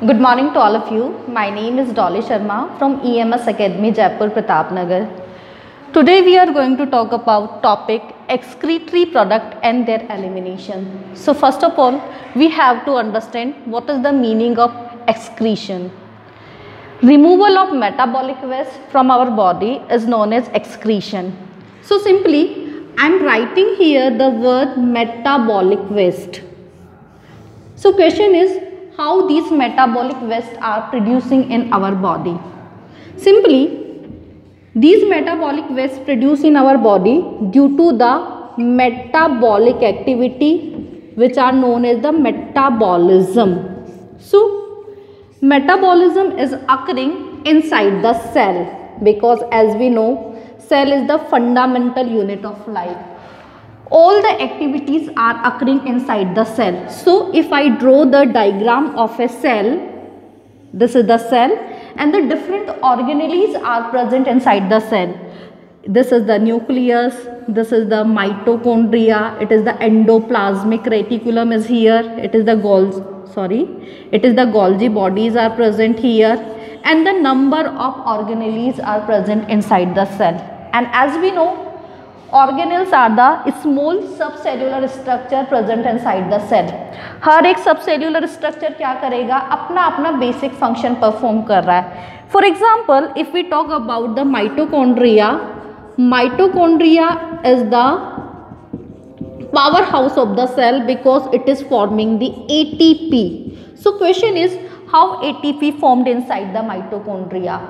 Good morning to all of you. My name is Dolly Sharma from EMS Academy, Jaipur, Pratapnagar. Today we are going to talk about topic excretory product and their elimination. So first of all, we have to understand what is the meaning of excretion. Removal of metabolic waste from our body is known as excretion. So simply, I am writing here the word metabolic waste. So question is how these metabolic wastes are producing in our body. Simply, these metabolic wastes produce in our body due to the metabolic activity which are known as the metabolism. So, metabolism is occurring inside the cell because as we know cell is the fundamental unit of life all the activities are occurring inside the cell. So if I draw the diagram of a cell, this is the cell and the different organelles are present inside the cell. This is the nucleus, this is the mitochondria, it is the endoplasmic reticulum is here, it is the Golgi, sorry, it is the Golgi bodies are present here and the number of organelles are present inside the cell. And as we know, organelles are the small subcellular structure present inside the cell हर एक subcellular structure क्या करेगा? अपना अपना basic function perform कर रहा है। For example if we talk about the mitochondria mitochondria is the powerhouse of the cell because it is forming the ATP so question is how ATP formed inside the mitochondria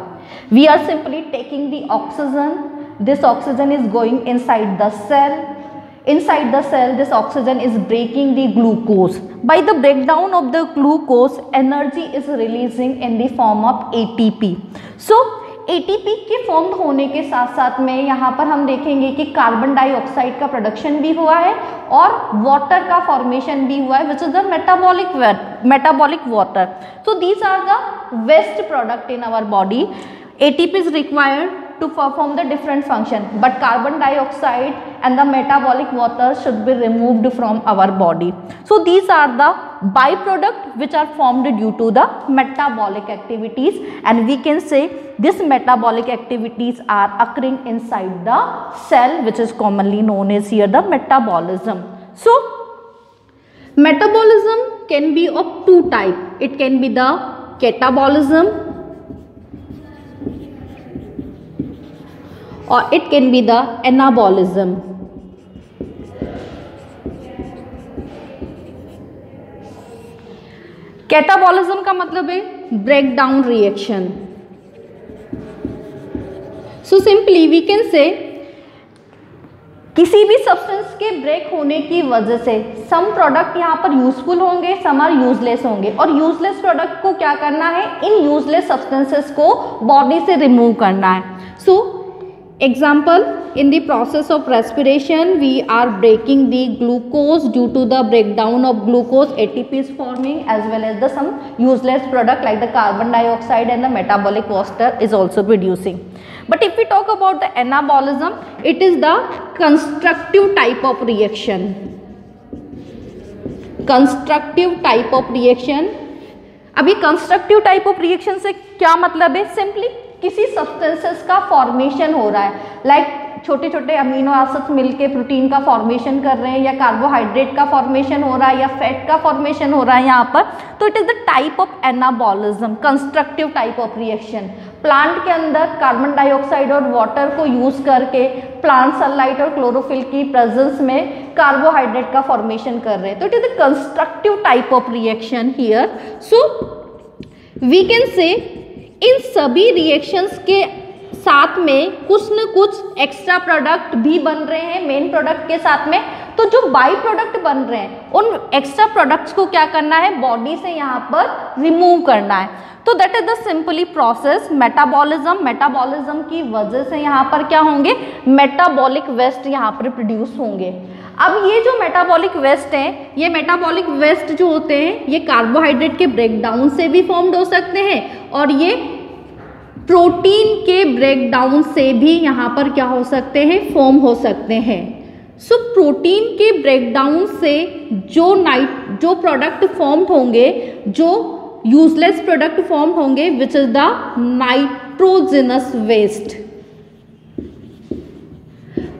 we are simply taking the oxygen this oxygen is going inside the cell inside the cell this oxygen is breaking the glucose by the breakdown of the glucose energy is releasing in the form of ATP so ATP के form होने के साथ साथ में यहाँ पर हम देखेंगे कि कार्बन डाइऑक्साइड का प्रोडक्शन भी हुआ है और वाटर का फॉर्मेशन भी हुआ है which is the metabolic metabolic water so these are the waste product in our body ATP is required to perform the different function but carbon dioxide and the metabolic water should be removed from our body. So these are the byproduct which are formed due to the metabolic activities and we can say this metabolic activities are occurring inside the cell which is commonly known as here the metabolism. So metabolism can be of two type. It can be the catabolism or it can be the anabolism. Catabolism का मतलब है break down reaction so simply we can say किसी भी substance के ब्रेक होने की वजह से सम प्रोडक्ट यहाँ पर यूजफुल होंगे सम आर यूजलेस होंगे और यूजलेस प्रोडक्ट को क्या करना है? इन यूजलेस सब्सटेंसेस को बॉडी से रिमूव करना है। So Example, in the process of respiration, we are breaking the glucose due to the breakdown of glucose, ATP is forming as well as the some useless product like the carbon dioxide and the metabolic water is also producing. But if we talk about the anabolism, it is the constructive type of reaction. constructive type of reaction अभी constructive type of reaction से क्या मतलब है simply किसी substances का formation हो रहा है। लाइक like, छोटे छोटे अमीनो एसिड्स मिलके प्रोटीन का फॉर्मेशन कर रहे हैं या कार्बोहाइड्रेट का फॉर्मेशन हो रहा है या फैट का फॉर्मेशन हो रहा है यहाँ पर तो it is the type of anabolism constructive type of reaction plant के अंदर कार्बन डाइऑक्साइड और वाटर को यूज़ करके प्लांट सनलाइट और क्लोरोफिल की प्रेजेंस में कार्बोहाइड्रेट का फॉर्मेशन कर रहे हैं। तो it is the constructive type of reaction here so we can say इन सभी रिएक्शंस के साथ में कुछ न कुछ एक्स्ट्रा प्रोडक्ट भी बन रहे हैं मेन प्रोडक्ट के साथ में। तो जो बाई प्रोडक्ट बन रहे हैं, उन एक्स्ट्रा प्रोडक्ट्स को क्या करना है? बॉडी से यहाँ पर रिमूव करना है। तो that is the simply process metabolism metabolism की वजह से यहाँ पर क्या होंगे? मेटाबॉलिक वेस्ट यहाँ पर प्रोड्यूस होंगे। अब ये जो मेटाबॉलिक वेस्ट हैं ये मेटाबॉलिक वेस्ट जो होते हैं ये कार्बोहाइड्रेट के ब्रेकडाउन से भी फॉर्म्ड हो सकते हैं और ये प्रोटीन के ब्रेकडाउन से भी यहाँ पर क्या हो सकते हैं फॉर्म हो सकते हैं। सो so, प्रोटीन के ब्रेकडाउन से जो नाइट जो प्रोडक्ट फॉर्म्ड होंगे जो यूजलेस प्रोडक्ट फॉर्म होंगे which is the nitrogenous waste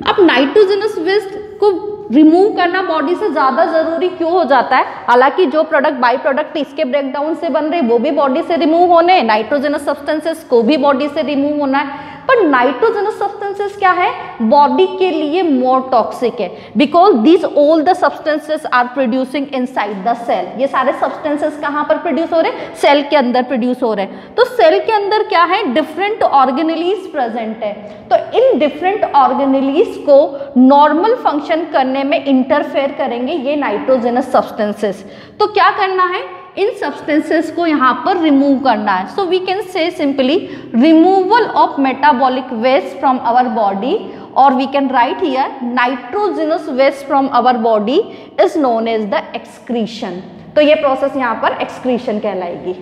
अब नाइट्रोजिनस वेस्ट को रिमूव करना बॉडी से ज़्यादा ज़रूरी क्यों हो जाता है? हालाँकि जो प्रोडक्ट बाई प्रोडक्ट इसके ब्रेकडाउन से बन रहे, वो भी बॉडी से रिमूव होने नाइट्रोजनस सब्सटेंसेस को भी बॉडी से रिमूव होना है। पर नाइट्रोजनस सब्सटेंसेस क्या है? बॉडी के लिए मोर टॉक्सिक है. Because these all the substances are producing inside the cell ये सारे सब्सटेंसेस कहाँ पर प्रोड्यूस हो रहे हैं? सेल के अंदर प्रोड्यूस हो रहे हैं. तो सेल के अंदर क्या है? डिफरेंट ऑर्गेनलीज प्रेजेंट है. तो इन डिफरेंट ऑर्गेनलीज को नॉर्मल फ़ंक्शन करने में इंटरफेयर करेंगे ये नाइट्रोजनस सब्सटेंसेस तो क्या करना है? इन सब्सटेंसेस को यहाँ पर रिमूव करना है. So we can say simply removal of metabolic waste from our body और we can write here nitrogenous waste from our body is known as the excretion तो ये प्रोसेस यहाँ पर एक्सक्रीशन कहलाएगी.